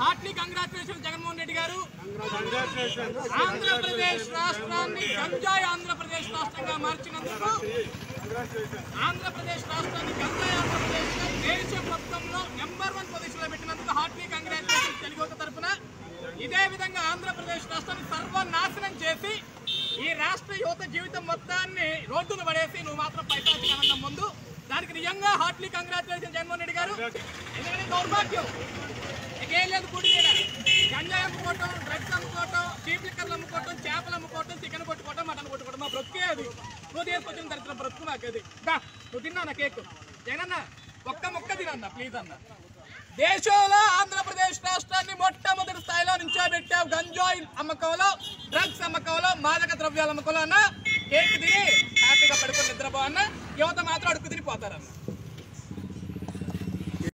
Hartley congratulation Jaganmohan Reddy గారు. ఆంధ్రప్రదేశ్ రాష్ట్రాన్ని గంజాయి ఆంధ్రప్రదేశ్ రాష్ట్రంగా మార్చినందుకు ఆంధ్రప్రదేశ్ రాష్ట్రాన్ని గంజాయి ఆంధ్రప్రదేశ్ దేశం మొత్తంలో నెంబర్ వన్ పొజిషన్లో పెట్టినందుకు హార్ట్లీ కంగ్రాచులేషన్ తెలుగు తరపున. ఇదే విధంగా ఆంధ్రప్రదేశ్ రాష్ట్రాన్ని సర్వనాశనం చేసి ఈ రాష్ట్ర యువత జీవితం మొత్తాన్ని రోడ్డును పడేసి నువ్వు మాత్రం పైసాచి ఆనందం ముందు దానికి నిజంగా హార్ట్లీ కంగ్రాచులేషన్ జగన్మోహన్ రెడ్డి గారు. ఎందుకంటే దౌర్భాగ్యం. లేదు గుడి మీద గంజాయి అమ్ముకోవటం డ్రగ్స్ అమ్ముకోవటం చీప్ లిక్కర్లు అమ్ముకోవటం చేపలు అమ్ముకోవటం చికెన్ కొట్టుకోవటం మటన్ కొట్టుకోవటం మా బ్రతుకే అది నువ్వు తీసుకొచ్చిన దరిద్ర బ్రతుకు నాకు అది దా నువ్వు తిన్నా నా కేక్ జగనన్న ఒక్క మొక్క తినన్న ప్లీజ్ అన్న. దేశంలో ఆంధ్రప్రదేశ్ రాష్ట్రాన్ని మొట్టమొదటి స్థాయిలో నిల్చోబెట్టావు గంజాయి అమ్మకంలో డ్రగ్స్ అమ్మకంలో మాదక ద్రవ్యాల అమ్మకంలో అన్న కేక్ తిని హ్యాపీగా పడుకొని నిద్రపోవన్న యువత మాత్రం అడుగు తిని పోతారన్న